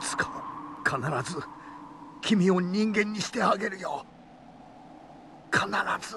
つか必ず君を人間にしてあげるよ必ず。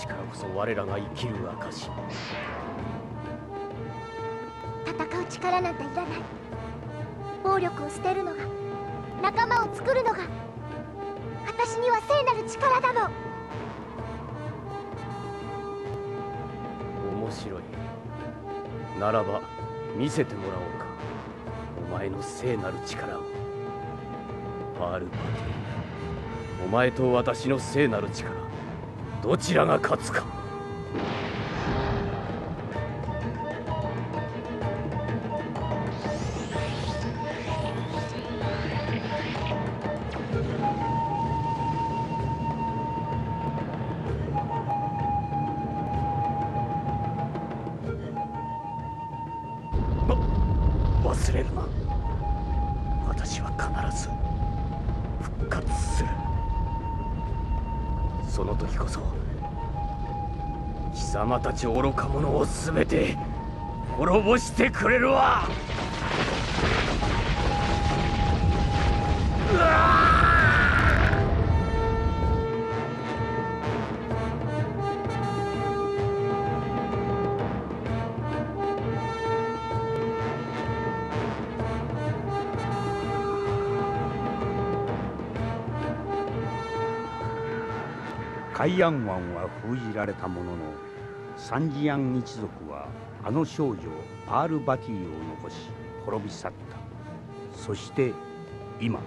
力こそ我らが生きる証戦う力なんていらない。暴力を捨てるのが仲間を作るのが私には聖なる力だの。面白い。ならば見せてもらおうか。お前の聖なる力を。パールパティ。お前と私の聖なる力どちらが勝つか。その時こそ貴様たち愚か者を全て滅ぼしてくれるわ!うわ海岸湾は封じられたもののサンジアン一族はあの少女パール・バティを残し滅び去った。そして今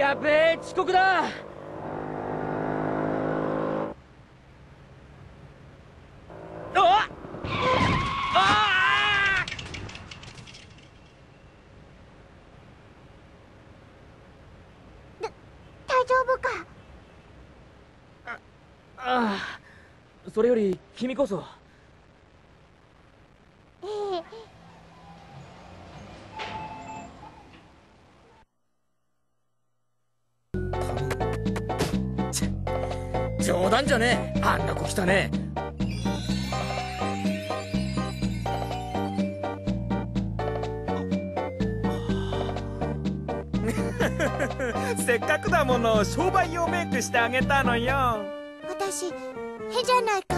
やべえ遅刻だ。ああそれより君こそ冗談じゃねえ。あんな子来たね。せっかくだもの商売用メイクしてあげたのよ。私変じゃない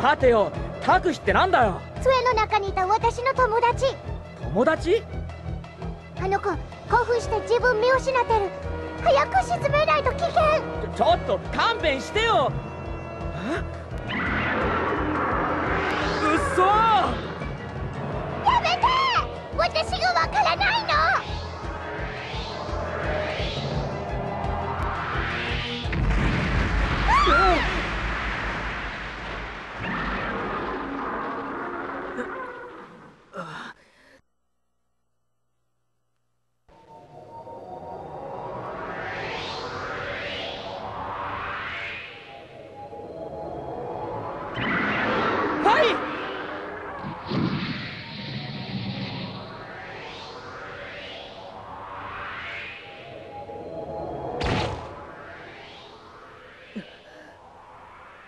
待てよタクシってなんだよ。杖の中にいた私の友達。友達？あの子興奮して自分見失ってる。早く沈めないと危険。ちょっと勘弁してよ。え？うっそやめて！私がわからない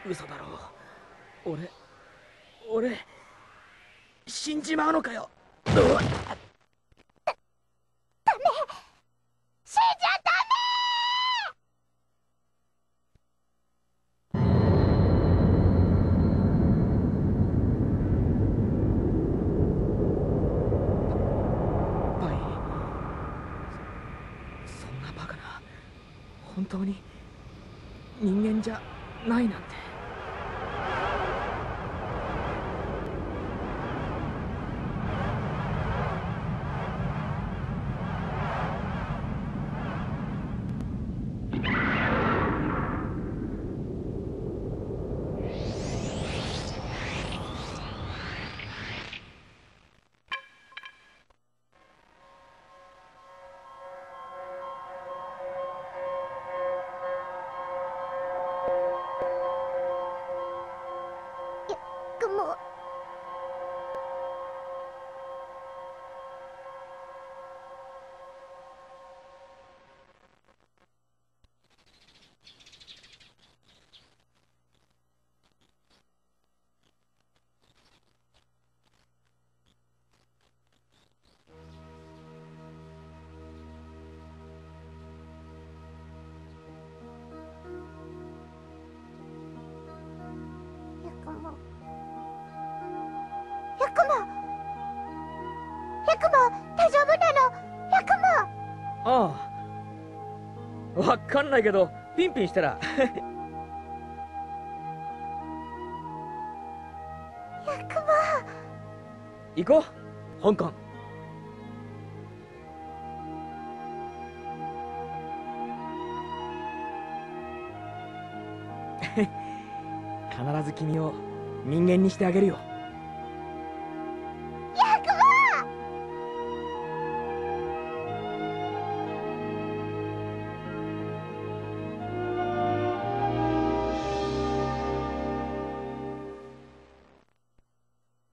嘘だろう。俺俺死んじまうのかよ。うわ死んじゃダパイそそんなバカな本当に人間じゃないなんて。わかんないけどピンピンしたら。ヤクモ行こう。香港。必ず君を人間にしてあげるよ